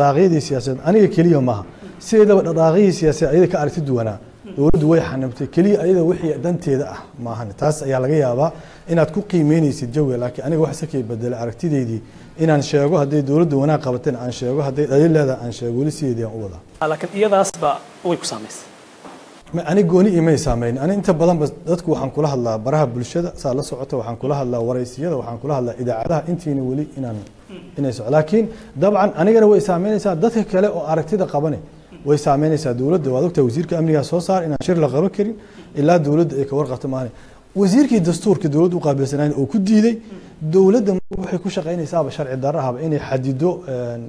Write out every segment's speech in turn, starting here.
dhaqaaqyadii siyaasadeed aniga keliya maaha. Sideedaba dhaqaaqyadii siyaasadeed ayada ka aragti duwanaa? Dowladdu way xanibtay keliya ayada wixii danteeda ah maahan. Taas ayaa laga yaabaa inaad ku qiimeynaysid jawiga laakiin aniga wax sakay bedelay aragtideydii inaan sheego hadday dowladdu wanaag qabateen aan sheego hadday dhaliil leedahay aan sheego weli sideedii aan u wadaa laakiin iyadaasba way ku saamaysay. Ma- ani gooni imay saameyn ani inta badanba dadku waxaan kula hadlaa baraha bulshada saa la socota waxaan kula hadlaa waraysiyada waxaan kula hadlaa idaacadaha. Intiina weli inaan laakiin dabcan anigana way saameynaysaa dadka kale oo aragtida qabane. Way saameynaysaa dowladda. Waad ogtahay wasiirka amnigaa soo saar inaan shir la qaban karin ilaa dowladda ay ka warqabto maane. Wasiirkii dastuurka dowladda u qaabilsanayn oo ku diiday dowladda waxay ku shaqaynaysaaba sharci darahaba inay xadido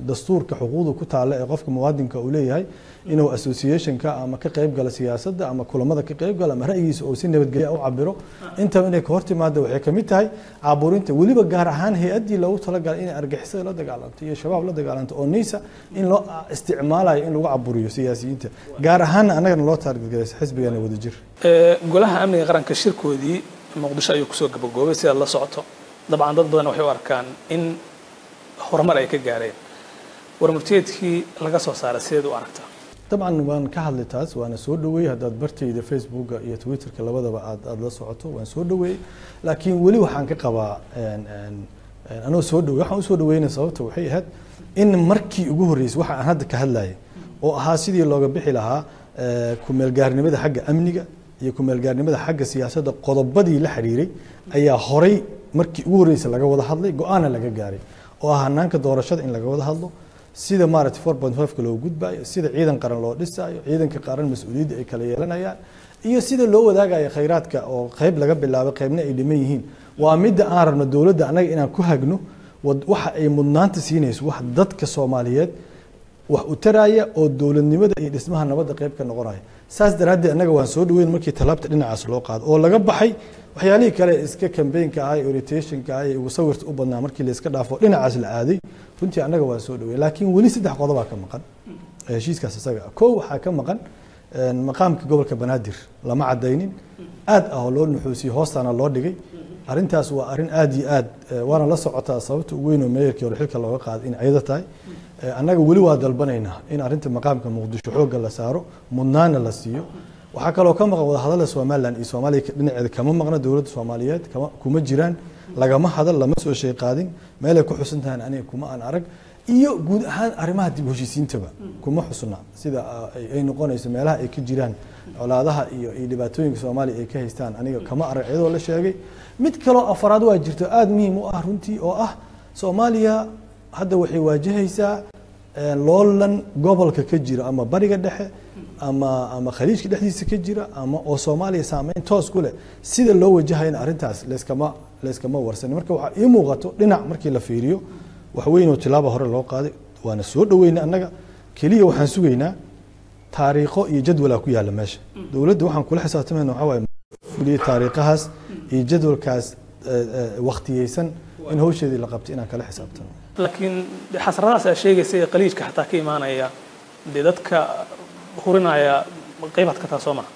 dastuurka xuquuqda ku taalla ee qofka muwaadinka uu leeyahay inuu associationka ama ka qayb gala siyaasadda ama kulamada ka qayb gala ama ra'yigiisa oo si nabadgelya u cabiro intaba inay ka hor timaado waxay ka mid tahay caburinta weliba gaar ahaan hay'addii loogu talagalay inay argixisada la dagaalanto iyo shabaab la dagaalanto oo nisa in loo isticmaalayo in lagu caburiyo siyaasiyiinta gaar ahaanna annagana loo taargetgalaysa xisbigana wadajir. Golaha amniga qaranka shirkoodii muqdisho ayuu ku soo gabagaboobay sidaad la socoto dabcan dad badan waxay u arkaan in horumar ay ka gaareen. Warmurtiyeedkii laga soo saaray sideed u aragtaa dabcan waan ka hadlay taas waana soo dhaweeyey haddaad bartayda facebooka iyo twitterka labadaba aad aad la socoto waan soo dhaweeyey laakiin weli waxaan ka qabaa anoo soo dhaweey waxaan u soo dhaweynay sababta waxay ahayd in markii ugu horreysay waxa aan hadda ka hadlayay oo ahaa sidii looga bixi lahaa ee, ku-meelgaarnimada xagga amniga iyo ku-meelgaarnimada xagga siyaasadda qodobadii la xiriiray ayaa horay markii ugu horreysay laga wada hadlay go'aana laga gaaray oo ah hanaanka doorashada in laga wada hadlo sida maaragtay four point five ka loo gudbaayo sida ciidan qaran loo dhisaayo ciidanka qaran mas'uuliyadda ay kala yeelanayaan iyo sida loo wadaagayo khayraadka oo qayb laga bilaabo qaybna ay dhiman yihiin. Waa midda aan rabno dowladda annaga inaan ku hagno waxa ay mudnaanta siinayso wax dadka soomaaliyeed wax u taraya oo dowladnimada iyo dhismaha nabadda qayb ka noqonaya. Saas daraaddeed annaga waan soo dhaweyn markii tallaabta dhinacaas loo qaado oo laga baxay waxyaalihii kale iska kambeynka ahay orientationka ahay ugu sawirta u badnaa markii la iska dhaafo dhinacaas la aaday. Runtii annaga waan soo dhaweyn laakiin weli saddex qodobaa ka maqan. Ee heshiiskaas isaga. Ah. waxaa ka maqan een, maqaamka gobolka banaadir lama cadaynin aad ah oo loo nuxuusiyey hoostaana loo dhigay. Arrintaas waa arrin aad iyo aad eh, waana la socotaa sababta ugu weyn oo meeyarkii hore xilka looga qaaday in ayada tahay. Eh, annaga weli waa dalbanaynaa in arrinta maqaamka muqdisho xoogga la saaro mudnaana la siiyo. Waxaa kaloo ka maqan wadahadalla somalilan iyo soomaaliya dhinaceeda. Kama maqna dowladda soomaaliyeed kuma jiraan. Lagama hadal lama soo shay qaadin meelay ku xusan tahan aniga kuma aan arag. Iyo guud ahaan arrimaha dib heshiisiintaba kuma xusna. Sida ay- ay noqonayso meelaha ay ka jiraan colaadaha iyo iyo dhibaatooyinka soomaaliya ay ka haystaan aniga kama arag iyadoo la sheegay. Mid kaloo afaraad waa jirto aada muhiim u ah runtii oo ah soomaaliya hadda waxay waajahaysaa eh, loolan gobolka ka jira ama bariga dhexe ama ama khaliijka dhexdiisa ka jira ama oo soomaaliya saameyn toos ku leh. Sida loo wajahayna arrintaas layskama layskama warsanin. Marka waxaa ii muuqato dhinac markii la fiiriyo wax oo tilaaba hore loo qaaday waana soo dhaweynay annaga. Keliya waxaan sugaynaa taariikho iyo jadwalaa ku yaalla meesha. Dowladda waxaan kula xisaabtamayna waxaa waaye fuliyey taariikhahaas iyo jadwalkaas eh, eh, waqtiyeysan in hawsheedii la qabtay inaan kala xisaabtano laakiin xasradahaas aa sheegaysa ee qaliijka xataa ka imaanaya dee dadka hurinaya qaybaad ka taa soo maha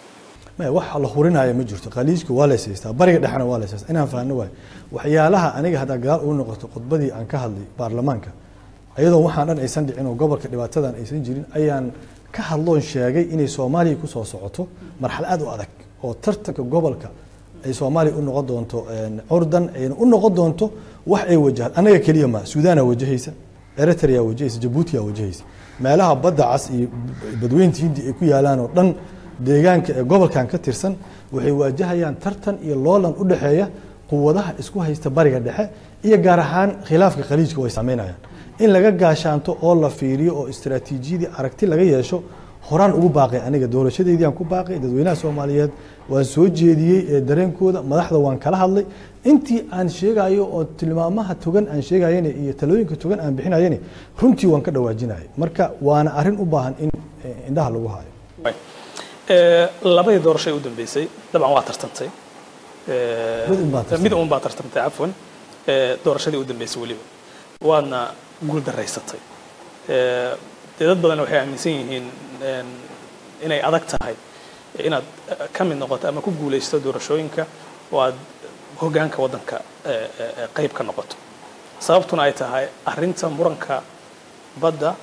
maya wax la hurinaya ma jirto. Khaliijka waa lays haystaa bariga dhexna waa lays haystaa inaan fahanno waayo waxyaalaha aniga haddaa gadaal ugu noqoto khudbadii aan ka hadlay baarlamaanka iyadoo waxaan dhan aysan dhicin oo gobolka dhibaatadan aysan jirin ayaan ka hadloon sheegay inay soomaaliya ku soo socoto marxalad aad u adag oo tartanka gobolka ay soomaaliya u noqon doonto curdan ayna u noqon doonto wax ay wajahaan annaga keliya ma suudaana wajahaysa eritrea wajahaysa jabuutiya wajahaysa. Meelaha badda cas iyo badweynta hindi ay ku yaalaan oo dhan deegaanka ee gobolkan ka tirsan waxay waajahayaan tartan iyo loolan u dhexeeya quwadaha isku haysta bariga dhexe iyo gaar ahaan khilaafka khaliijka way saameynayaan in laga gaashaanto oo la fiiriyo oo istaraatiijiyadii aragti laga yeesho horaan ugu baaqay aniga doorashadeydii aan ku baaqay dadweynaha soomaaliyeed waan soo jeediyey ee dareenkooda madaxda waan kala hadlay. Intii aan sheegayo oo tilmaamaha togan aan sheegayana iyo talooyinka togan aan bixinayana runtii waan ka dhawaajinaya marka waana arrin u baahan in eh, indhaha lagu hayo Ee, labadii doorasho ee u dambeysay dabcan waa tartantay. Mid baa tartantay. mid un baa tartantay cafwan. Doorashadii u dambeysay weliba. Waadna guul daraysatay dee dad badan waxay aaminsan yihiin inay adag tahay inaad eh, ka mid noqoto ama ku guulaysto doorashooyinka oo aad hoggaanka waddanka eh, eh, eh, qayb ka noqoto sababtuna ay tahay arrinta muranka badda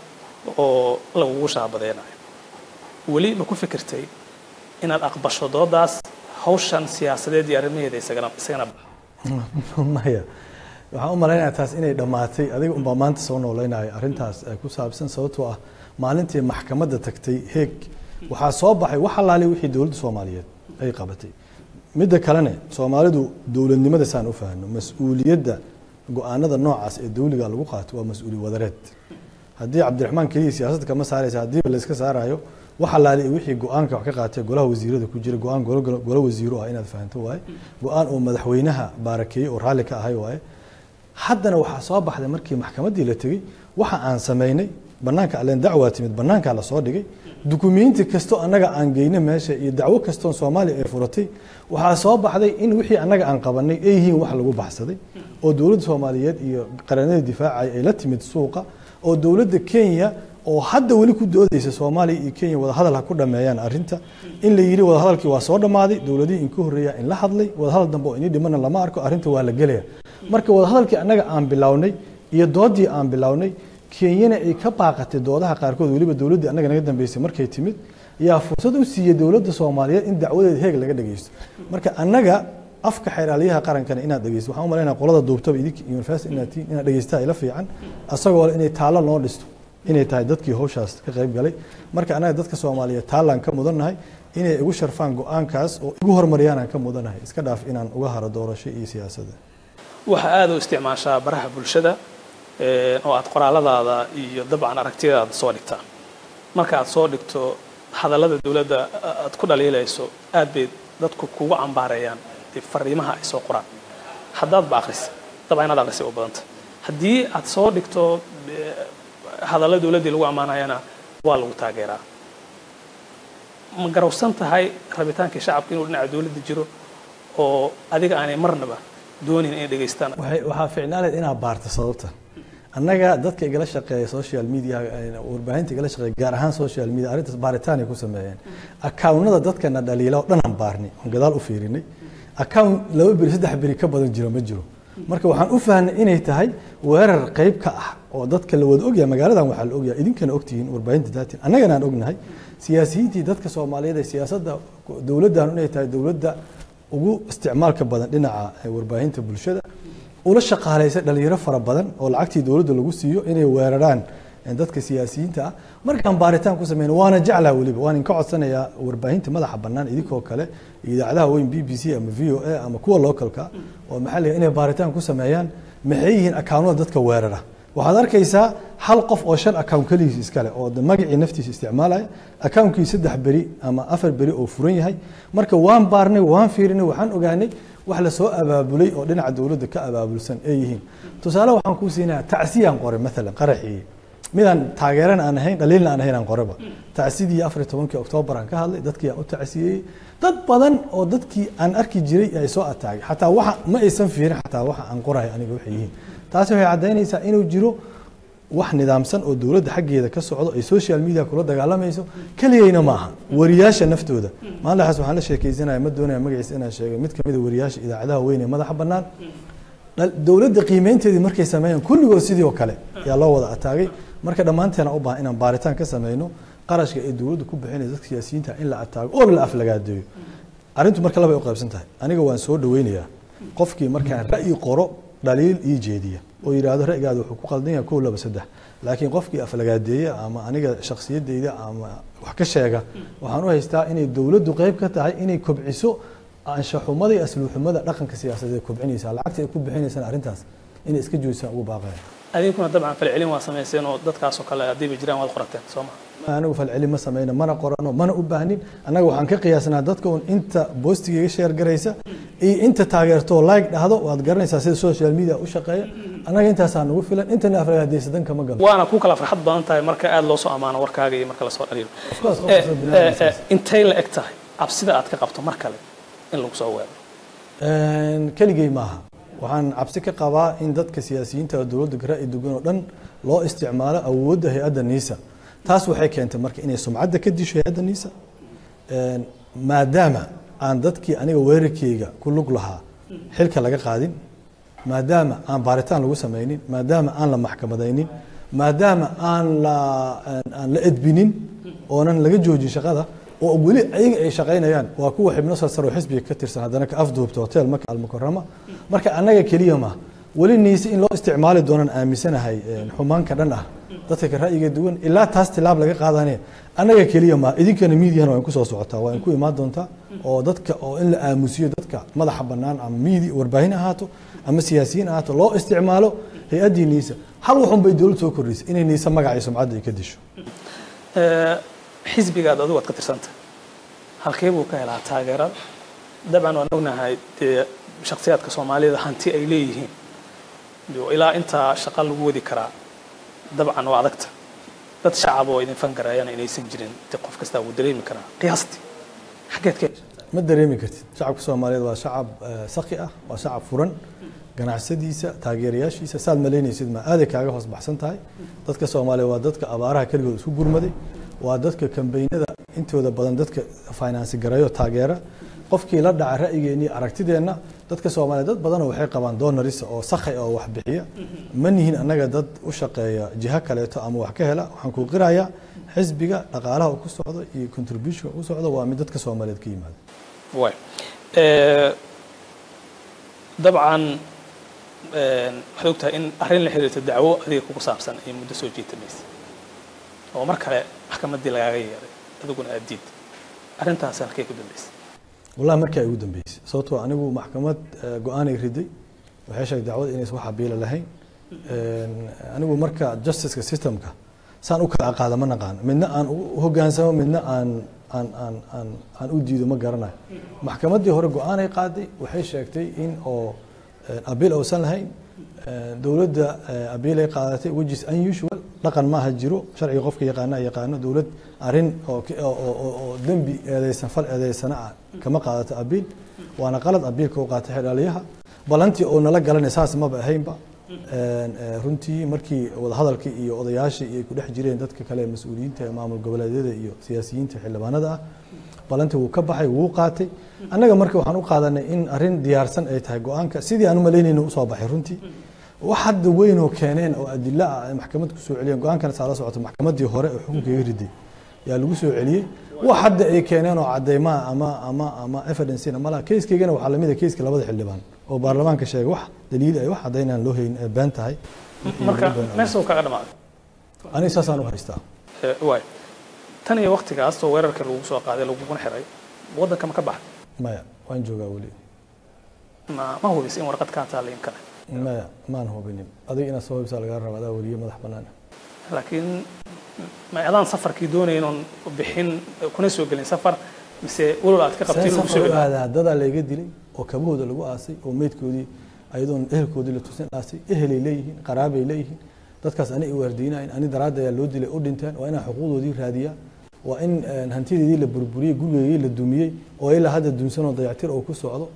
oo lagugu shaabadeynayo weli ma ku fikirtay inaad aqbasho doodaas hawshan siyaasadeed iyo arrimaheeda isagana maya waxaan u malaynayaa taas inay dhammaatay adiga unbaa maanta soo nooleynaya arrintaas ku saabsan sababtoo ah maalintii maxkamadda tagtay heeg waxaa soo baxay wax allaali wixii dowladda soomaaliyeed ay qabatay. Midda kalene soomaalidu dowladnimada saan u fahno mas'uuliyadda go'aanada noocaas ee dawliga lagu qaato waa mas'uuli wadareed. Haddii cabdiraxmaan keliya siyaasadda kama saaraysa haddiiba layska saarayo wax allaali wixii go'aanka wax ka qaatay golaha wasiirada ku jira go'aan golo wasiiro ah inaad fahanto waaye. Go'aan oo madaxweynaha baarakeeyey oo raalli ka ahay waaye haddana waxaa soo baxday markii maxkamaddii la tegey waxa aan samaynay banaanka allen dacwaa timid banaankaa la soo dhigay dukumenti kastoo annaga aan geyna meesha iyo dacwo kastoon soomaaliya ay furatay waxaa soo baxday in wixii annaga aan qabanay ay yihiin wax lagu baxsaday oo dowladda soomaaliyeed iyo qaranada difaacay ay la timid suuqa oo dowladda kenya oo hadda weli ku doodaysa soomaaliya iyo kenya wadahadal ha ku dhameeyaan arrinta in la yidhi wadahadalkii waa soo dhammaaday dowladihii inka horreeya in la hadlay wadahadal dambe oo inii dhimana lama arko arrinta waa la gelaya marka wadahadalkii annaga aan bilownay iyo doodii aan bilownay kenyana ay ka baaqatay doodaha qaarkood weliba dowladdii annaga naga dambeysay markay timid yaa fursad u siiyey dowladda soomaaliyeed in dacwadeeda heeg laga dhageysto marka annaga afka xeeraalyaha qarankana inaad dhegeysto waxaan u malaynaya qolada duubtaba idinka university inaad tihiin inaad dhegeystaa ila fiican asagoo inay taallo noo dhisto inay tahay dadkii hawshaas ka qayb galay. Marka annaga dadka soomaaliyeed taallaan ka mudannahay inay igu sharfaan go'aankaas oo igu horumariyaan aan ka mudanahay iska dhaaf inaan uga haro doorasho iyo siyaasadda waxaa aada u isticmaashaa baraha bulshada oo aad qoraaladaada iyo dabcan aragtiyadaada soo dhigtaa marka aad soo dhigto hadallada dowladda aad ku dhaliilayso aad bay dadku kugu cambaareeyaan dee fariimaha ay soo qoraan. Haddaad ba akhrisa dabcan inaad akhrisay u badanta. Haddii aad soo dhigto hadalla dowladdii lagu ammaanayana waa lagu taageeraa. Ma garowsan tahay rabitaankii shacabka inuu dhinaca dowladda jiro oo adiga aanay marnaba doonin inay dhegaystaan. Waxaa ficnaaleed inaad baarto sababta. Annaga dadka igala shaqeeya social media warbaahinta igala shaqeeya gaar ahaan social media arrintaas baaritaan ay ku sameeyeen. Accountnada dadkana dhaliila oo dhan aan baarnay oon gadaal u fiirinay. Account laba beri saddex beri ka badan jiro ma jiro. Marka waxaan u fahnay inay tahay weerar qayb ka ah oo dadka la wada ogyahay magaaladan waxaa la ogyahay idinkana ogtihiin warbaahinta daatin. Annagana aan ognahay siyaasiyiintii dadka soomaaliyeed ee siyaasadda dowladdan inay tahay dowladda ugu isticmaalka badan dhinaca warbaahinta bulshada ula shaqaalaysa dhalinyaro fara badan oo lacagtii dowladda lagu siiyo inay weeraraan dadka siyaasiyiinta ah. Markaan baaritaan ku sameyno waana jeclaa weliba waan inka codsanayaa warbaahinta madaxa bannaan idinkoo kale idaacadaha weyn b b c ama v o a ama kuwa localka oo maxaa inay baaritaan ku sameeyaan maxay yihiin akawnada dadka weerara waxaad arkaysaa hal qof oo shan account keligiis iskale oo magacii naftiisa isticmaalaya accountkii saddex beri ama afar beri oo furan yahay. Marka waan baarnay waan fiirinay waxaan ogaanay wax la soo abaabulay oo dhinaca dowladda ka abaabulsan ay yihiin. Tusaale waxaan kuu siinaya tacsiyaan qoray maalan qaraxii. Midaan taageerana aan ahayn dhaliilna aan ahayn aan qoraba tacsidii afar iyo tobankii oktoobar aan ka hadlay dadkii aan u tacsiyeyey dad badan oo dadkii aan arki jiray ay soo ataagay xataa waxa ma aysan fiirin xataa waxa aan qorahay aniga waxay yihiin taasi waxay caddaynaysaa inuu jiro wax nidaamsan oo dowladda xaggeeda ka socdo ay social media kula dagaalamayso. Keligayna maaha wariyaasha naftooda. Maalintaas waxaan la sheekaysanaya ma doonaya magaciisa inaan sheegay mid ka mid a wariyaasha idaacadaha weyn ee madaxa bannaan. Dowladda qiimeynteedii markay sameeyeen kulligood sidii oo kale yaa loo wada ataagay. Marka dhammaanteena u baahan inaan baaritaan ka sameyno qarashka ay dowladda ku bixinaysa dadka siyaasiyiinta in la ataago oo la aflagaadeeyo arrintu marka labay u qaybsan tahay. Aniga waan soo dhaweynayaa qofkii markaan ra'yi qoro dhaliil ii jeediya. Oo yidhaahdo ra'yigaada wuxuu ku qaldan yahay kow laba saddex. Laakiin qofkii aflagaadeeya ama aniga shakhsiyadeyda ama wax ka sheega waxaan u haystaa inay dowladdu qayb ka tahay inay kobciso anshaxumada iyo asluuxumada dhaqanka siyaasadeed kobcinaysa. Lacagta ay ku bixinaysaan arrintaas inay iska joojisaan ugu baaqaya adinkuna dabcan falcelin waa samayseen oo dadkaasoo kale haddayba jiraan waad qorateen soo ma anigu falcelin ma sameyno mana qorano mana u baahnin. Annaga waxaan ka qiyaasnaa dadka un inta boostiga iga sheer garaysa iyo inta taageerto like dhahdo waad garanaysaa sida social media u shaqeeya. Annaga intaasaa nagu filan intana aflagaadaysa dan kama galo waana ku kala farxad badan tahay marka aada loo soo ammaano warkaaga iyo marka la soo dhaliilo intay la eg tahay cabsida aad ka qabto mar kale in lagu soo weero keligay maaha waxaan cabsi ka qabaa in dadka siyaasiyiinta dowladda ra'yi dugan oo dhan loo isticmaalo awoodda hay'adda niisa taas waxay keentay marka inay sumcadda ka disho hay'adda niisa maadaama aan dadkii aniga weerarkeyga ku lug lahaa xilka laga qaadin maadaama aan baaritaan lagu samaynin maadaama aan la maxkamadaynin maadaama aan la aan la edbinin oonan laga joojin shaqada oo weli ayaga ay shaqaynayaan waa kuwa xibno sarsar oo xisbiga ka tirsan haddana ka afduubta hotel maka almukarama marka annaga keliya ma weli niise in loo isticmaali doonaan aaminsanahay xumaanka dhan ah dadka ka ra'yiga duwan ilaa taas tilaab laga qaadane annaga keliya ma idinkana miidiyahana waa in ku soo socotaa waa in ku imaan doontaa oo dadka oo in la aamusiyo dadka madaxa bannaan ama miidi warbaahin ahaato ama siyaasiyiin ahaato loo isticmaalo hay'addii niisa. Hal waxun bay dowlad soo kordhisay inay niise magacii sumcadda ay ka disho. Xisbigaad adigu ad ka tirsanta. Halkee buu ka helaa taageerada dabcan waan ognahay dee shaksiyaadka soomaalida hanti ay leeyihiin. Ilaa intaa shaqa lagu wadi karaa dabcan waa adagta. Dad shacab oo idin fangarayana inaysan jirin de qof kastaa wuu dareemi karaa. Qiyaastii. Xaggeed ka ma dareemi kartid. Shacabka soomaaliyeed waa shacab saki ah waa shacab furan. Ganacsadiisa taageerayaashiisa saad malaynaysid ma aaday kaaga hoos baxsan tahay. Dadka soomaaliyeed waa dadka abaaraha keligood isku gurmaday. Waa dadka kambaynada intooda badan dadka finance gareeyo taageera. Qofkii la dhaca ra'yigeennii aragtideenna dadka soomaaliyeed dad badanoo waxay qabaan donaris oo sakhay oo wax bixiya. Ma nihin annaga dad u shaqeeya jiho kaleeto ama wax ka hela waxaan kuu qirayaa xisbiga dhaqaalaha ku socdo iyo contributionka ku socdo waa mid dadka soomaaliyeed ka yimaada. Dabcan waxaad ogtahay in arrin la xiriirta dacwo adiga kugu saabsan ay muddo soo jiitamaysa oo mar kale maxkamaddii lagaaga yeeray adiguna aad diid. Arrintaas halkee ku dambaysay wallahi markii ay ugu dambeysay sababtoo anigu maxkamad go'aanay riday. Waxay sheegay dacwada inaysan wax abiila lahayn. Anigu marka justiceka systemka saan u kala qaada ma naqaan. Midna aan hogaansamo midna aan aan aan aan aan u diido ma garanayo. Maxkamaddii hore go'aanay qaaday waxay sheegtay in oo abiil uusan lahayn dowladda abiilay qaadatay wejis unusual. Dhaqan maaha jiro. Sharciga qofka yaqaana yaqaano dowlad arrin oo dembi eedeysan fal eedeysana ah kama qaadato abiil. Waana qalad abiilka u qaatay xidhaaliyaha balantii oo nala galanay saas maba ahaynba. Runtii markii wadahadalkii iyo odayaashii ay ku dhex jireen dadka kale mas'uuliyiinta maamul goboleedyada iyo siyaasiyiinta xildhibaanada ah balantii wuu ka baxay wuu qaatay. Annaga marka waxaan u qaadanay in arrin diyaarsan ay tahay go'aanka sidii aan u malaynayna u soo baxay runtii. Wax hadda weynoo keeneen oo adilo ah ay maxkamad ku soo celiyeen go'aankana saa la socoto maxkamaddii hore oo xukunkaga riday yaa lagu soo celiyey. Wax hadda ay keeneen oo cadeymaha ama ama ama evidencena malaha keiskaygana waxaa la mid a keiska labada xildhibaan oo baarlamaanka sheegay wax daliil ay wax caddaynaan loo hayn ee been tahay. Marka meesha kaga dhamaaday aniga saasaan u haystaa. Waay tan iyo waktigaas oo weerarka lagu soo qaaday laguguna xiray waddanka ma ka baxay? Maya waan joogaa weli. Ma ma hubis in warqad kaa taalla in kale maya maan hubinin. Adiga inaad soo hubsaa lagaa raba adaa weliye madax bannaan. Laakiin ma adaan safarkii doonayn oon bixin kuna soo gelin safar mise walal aad ka qabtay lagu soo aadaa dadaa layga dilay oo kabahooda lagu aasay oo meydkoodii ayadoon ehelkoodii la tusin aasay ehelay leeyihiin qaraabay leeyihiin dadkaas ani i waardiinayn ani daraadda ayaa loo dilay u dhinteen waa inaan xuquuqdoodii raadiyaa waa in hantideedii la burburiyey gurigeedii la dumiyey oo ilaa hadda dunsanoo dayactir oo ku socdo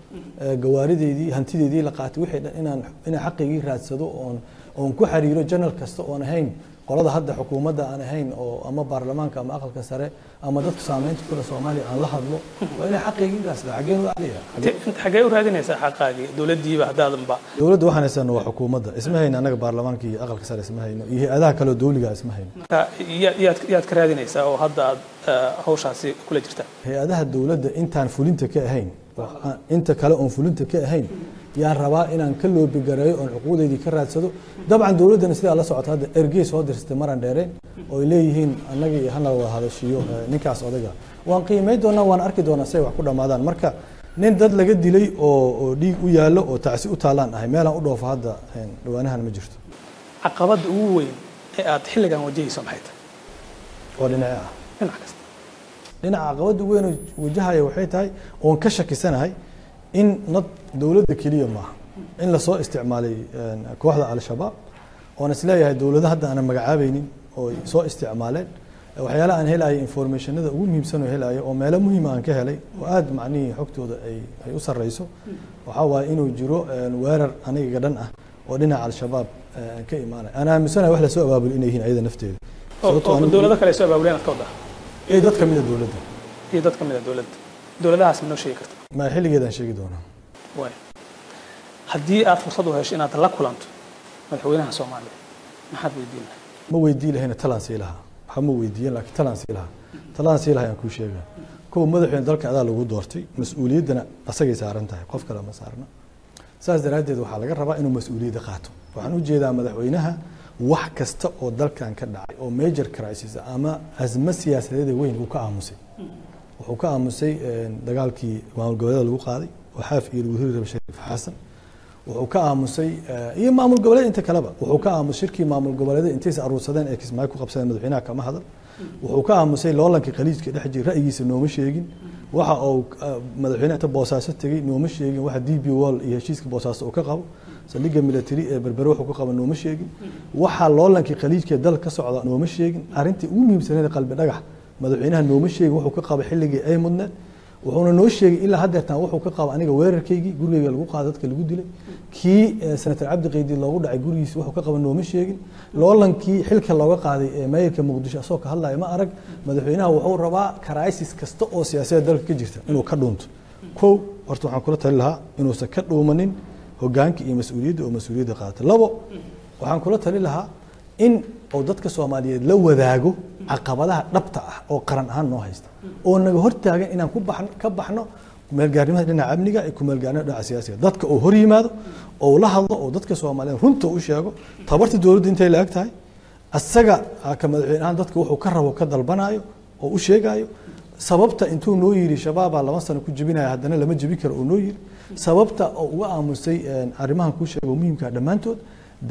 gawaarideedii hantideedii la qaatay wixii dhan inaan inaan xaqigii raadsado oon oon ku xiriiro janal kasta oon ahayn qolada hadda xukuumadda aan ahayn oo ama baarlamaanka ama aqalka sare ama dadka saameynta kule soomaaliya aan la hadlo waa inay xaqigii raasda xaggeen u acliya xaggee u raadinaysaa xaqaagii? Dowladdiiba haddaadanba dowladda waxaan haysano waa xukuumadda. Isma hayno annaga baarlamaanka iyo aqalka sare isma hayno. Iyo hay'adaha kaleo dowliga isma hayno. Yaad yaad ka raadinaysaa oo hadda aad eh, hawshaasi kula jirtaa hay'adaha dowladda intaan fulinta ka ahayn inta kale oon fulinta ka ahayn yaan rabaa inaan ka loobigareeyo oon xuquuqdeydii ka raadsado. Dabcan dowladdana sidaa la socota hadda ergey soo dirsatay maraan dheereen oo ay leeyihiin annaga iyo hana wada hadashiyo eh, ninkaas odaga waan qiimeyn doonaa waan arki doonaa si ay wax ku dhammaadaan. Marka nin dad laga dilay oo oo dhiig u yaallo oo tacsi u taalaan ahay meelaan u dhoofo hadda dhawaanahan ma jirto. Caqabadda ugu weyn ee aad xilligan wajahayso maxay tahay oo dhinace ah dhinac kasta. Dhinaca caqabadda weyn oo wajahaya waxay tahay oon ka shakisanahay in nad dowladda keliya maaha. In la soo isticmaalay kooxda al-shabaab oon is leeyahay dowlado hadda aanan magacaabaynin oo soo isticmaaleen waxyaalaha aan helayo informationada ugu muhiimsan oo helayo oo meelo muhiima aan ka helay oo aad macnihii xogtooda ay u sarreyso waxaa waaye inuu jiro weerar aniga dhan ah oo dhinaca al-shabaab ka imaanaya aan aaminsanahay wax la soo abaabuli inay yihiin ayada nafteeda. Oo anigu- dowlado kale soo abaabuleen aad ka wadaa ee dad ka mid a dowladda. Iyo dad ka mid a dowladda dowladahaas ma noo sheegi karta ma xilligeedaan sheegi doonaa waay haddii aad fursad u hesho inaad la kulanto madaxweynaha soomaaliya maxaad weydiin lahay ma weydii lahayna talaan sii lahaa waxa ma weydiiyeen laakiin talaan sii lahaa talaan sii lahaa ayaan kuu sheegaa kow madaxweyne dalka adaa lagu doortay mas'uuliyaddana asagay saaran tahay qof kale ma saarna saas daraaddeed waxaa laga rabaa inuu mas'uuliyadda qaato waxaan u jeedaa madaxweynaha wax kasta oo dalkan ka dhacay oo major crisis ama azmo siyaasadeeda weyn uu ka aamusay wuxuu ka aamusay dagaalkii maamul goboleeda lagu qaaday oo xaaf iyo lagu hiri rabay shariif xasan. Wuxuu ka aamusay iyo maamul goboleed inta kaleba. Wuxuu ka aamusay shirkii maamul goboleeda intaysa aruursadeen ee kismaayo ku qabsadeen madaxweynaha kama hadal. Wuxuu ka aamusay loolankii khaliijka dhex jira ra'yigiisa nooma sheegin. Waxa uu madaxweyne inta boosaaso tegey nooma sheegin. Waxa d b wall iyo heshiiska boosaaso uu ka qabo. Saldhigga military ee berbere wuxuu ka qabo nooma sheegin. Waxa loolankii khaliijka dal ka socda nooma sheegin. Arrintii ugu muhiimsaneed qalbi dhagax madaxweynaha nooma sheegin wuxuu ka qabo xilligii ay mudneed wuxuuna noo sheegay ilaa haddeertan wuxuu ka qabo aniga weerarkaygii gurigayga lagu qaada dadka lagu dilay. Kii senator cabdi qaydi loogu dhacay gurigiisa wuxuu ka qabo nooma sheegin. Loolankii xilka looga qaaday ee maayirka muqdisho asagoo ka hadlaya ma arag madaxweynaha wuxuu rabaa crisis kasta oo siyaasadda dalka ka jirta inuu ka dhuunto. Kow horta waxaan kula tali lahaa inuusan ka dhuumanin hogaanka iyo mas'uuliyadda oo mas'uuliyadda qaata. Labo waxaan kula tali lahaa in uu dadka soomaaliyeed la wadaago caqabadaha dhabta ah oo qaran ahaan noo haysta oo naga hortaagan inaan ku baxno ka baxno kumeelgaarnimada dhinaca amniga iyo kumeelgaarnimada dhinaca siyaasiga. Dadka uu hor yimaado oo la hadlo oo dadka soomaaliyeed runta u sheego tabarta dowladda intay la eg tahay asaga ka madaxweyne ahaan dadka wuxuu ka rabo ka dalbanayo oo u sheegayo sababta intuu noo yiri shabaabaa laba sano ku jebinaya haddana lama jebi karo oo noo yiri sababta oo uga aamusay arrimahan kuu sheego muhiimka dhammaantood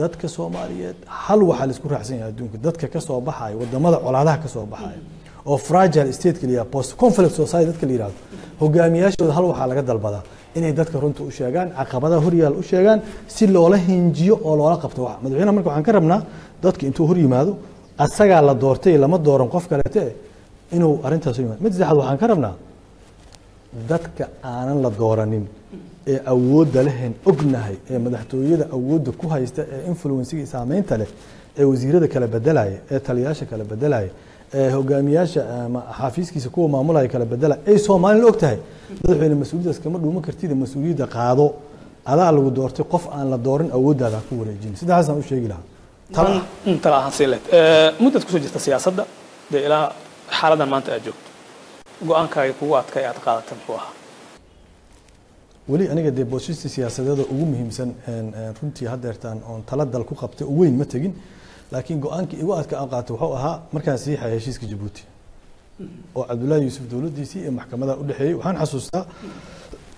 dadka soomaaliyeed hal waxaa la isku raacsan yahay adduunka. Dadka ka soo baxaya waddamada colaadaha ka soo baxaya oo fragile stateka la yihahdo post conflict society dadka la yihahdo hogaamiyaashooda hal waxaa laga dalbadaa inay dadka runta u sheegaan caqabadaha horyaal u sheegaan si loola hinjiyo oo loola qabto wax. Madaxweynaha marka waxaan ka rabnaa dadka intuu hor yimaado asagaa la doortay lama dooran qof kaleete inuu arrintaas u yimaado. Mid saddexaad waxaan ka rabnaa dadka aanan la dooranin ee awoodda lehen ognahay ee madaxtooyada awoodda ku haysta ee influensiga saameynta leh ee wasiirada kala bedelaya ee taliyayaasha kala bedelaya ee hogaamiyaasha ama xaafiiskiisa kuwa maamulaya kala bedelaya ay soomaalina og tahay madaxweyne mas'uuliyaddaas kama dhuuman kartida mas'uuliyadda qaado. Adaa lagu doortay qof aan la doorin awooddaada ku wareejin. Sidaasaan u sheegi lahaa. Tala. Ahaan sii leed. Muddaad ku soo jirta siyaasadda dee ilaa xaaladan maanta aad joogto. Go'aankaaga kugu adkay aad qaadata muxuu ahaa weli aniga dee boosista siyaasadeeda ugu muhiimsan runtii haddeertaan oon tala dal ku qabtay oo weyn ma tegin laakiin go'aankii igu adka aan qaatay wuxuu ahaa markaan siixaya heshiiska jabuuti oo cabdullaahi yuusuf dowladdiisii iyo maxkamadaha u dhexeeyey. Waxaan xasuustaa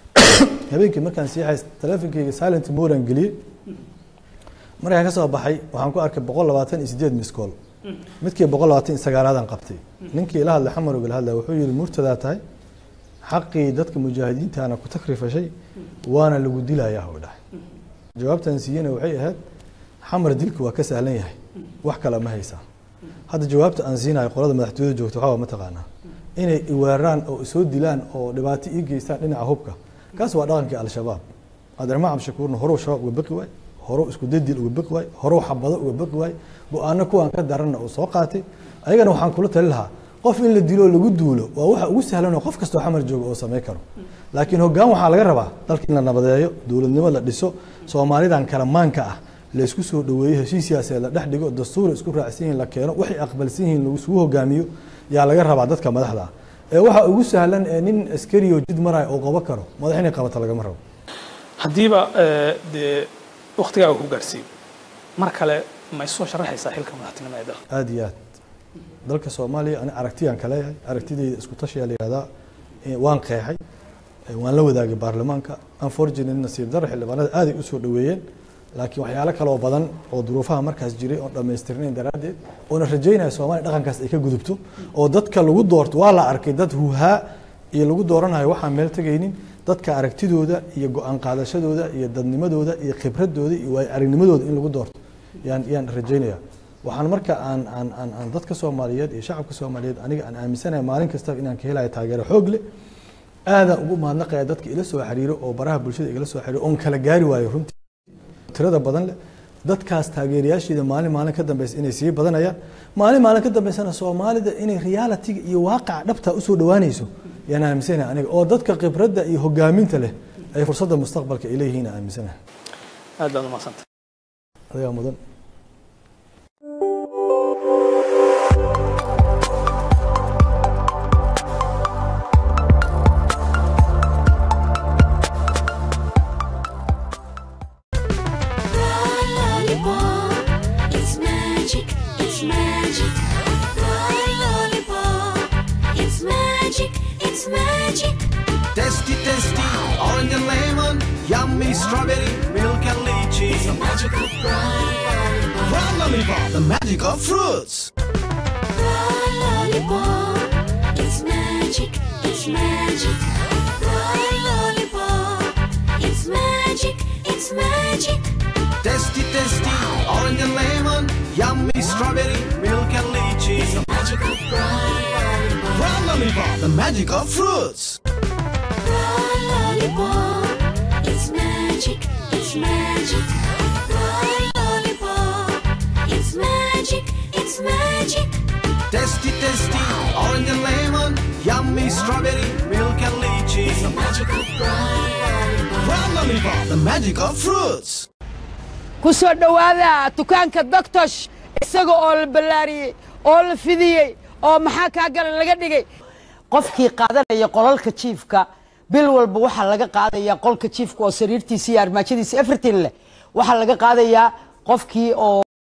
habeenkii markaan siixay teleefonkeyga silent moran geliyey. Markaan ka soo baxay waxaan ku arkay boqol labaatan iyo sideed miscool midkii boqol labaatan iyo sagaalaadaan qabtay. Ninkii ila hadlay xamar ogala hadlaya wuxuu yihi murtadaa tahay xaqii dadka mujaahidiintana ku takrifashay waana lagu dilayaa u dhahay jawaabtan siiyena waxay ahayd xamar dilku waa ka sahlan yahay wax kale ma haysaa hadda jawaabta aan siinayo qolada madaxtooyada joogta waxaa ma taqaanaa inay iweeraraan oo isoo dilaan oo dhibaato ii geystaan dhinaca hubka kaas waa dhaqankii al-shabaab. Cabdiraxmaan cabdishakuurna horuu shabaab uga baqi waay horuu isku dadil uga baqi waay horuu xabado uga baqi waay go'aano kuwaan ka daranna uu soo qaatay ayagana waxaan kula tali lahaa qof in la dilo lagu duulo waa waxa ugu sahlanoo qof kastoo xamar jooga oo samayn karo. Laakiin hoggaan waxaa laga rabaa dalka in la nabadeeyo dowladnimo la dhiso soomaalidan kala maanka ah laysku soo dhaweeyo heshiis siyaasadeed la dhex dhigo dastuur isku raacsan la keeno waxay aqbalsan yihiin hogaamiyo yaa laga rabaa dadka madaxda ah. Ee waxa ugu sahlan ee nin askariyo jid maraya oo qabo karo madax inay qabato lagama rabo. Haddiiba dee waktigaaga ku gaarsiiyo mar kale ma isoo sharaxaysaa xilka madaxtinimo ee dalka? Aada iyo aad dalka soomaaliya ani aragtiyaan ka leeyahay. Aragtidayda isku tashiyaa la yihahdaa waan qeexay waan la wadaagay baarlamaanka. Unfortunately nasiib darro xildhibaanada aaday u soo dhaweeyeen laakiin waxyaalo kaloo badan oo duruufaha markaas jiray oon dhammaystirnayn daraaddeed oona rajaynaya soomaaliya dhaqankaas ay ka gudubto oo dadka lagu doorto waa la arkay dad huhaa iyo lagu dooranayo waxaan meel tegaynin dadka aragtidooda iyo go'aan qaadashadooda iyo dadnimadooda iyo khibradooda iyo waayo aragnimadooda in lagu doorto. Yaan yaan rajaynaya waxaan marka aan aan aan aan dadka soomaaliyeed iyo shacabka soomaaliyeed aniga aan aaminsanahay maalin kastaba inaan ka helayo taageero xoog leh aadaan ugu mahadnaqaya dadka ila soo xiriiro oo baraha bulshada igala soo xiriiro oon kala gaari waayo runtii. Tirada badan leh dadkaas taageerayaasheeda maalin maalin ka dambeysa inay sii badanayaan. Maalin maalin ka dambeysana soomaalida inay realitiga iyo waaqaca dhabta u soo dhawaanayso yaan aaminsanahay aniga. Oo dadka khibradda iyo hogaaminta leh ay fursadda mustaqbalka ay leeyihiin aad baad umadsanta adigaa mudan it's magic. Tasty, tasty, orange and lemon. Yummy strawberry, milk and lychee. Magic of lollipop, lollipop, the magic of fruits. lollipop, it's magic, it's magic. It's magic. Tasty, tasty, orange and lemon. Yummy strawberry, milk and lychee. Magic of lollipop. The magic of fruits. ku soo dhowaada dukaanka doctosh isaga oo la ballaariyey oo la fidiyey oo maxaa kaa gala laga dhigay qofkii qaadanaya qolalka jiifka bil walba waxaa laga qaadayaa qolka jiifka oo sariirtiisa iyo armaajadiisa everything leh waxaa laga qaadayaa qofkii oo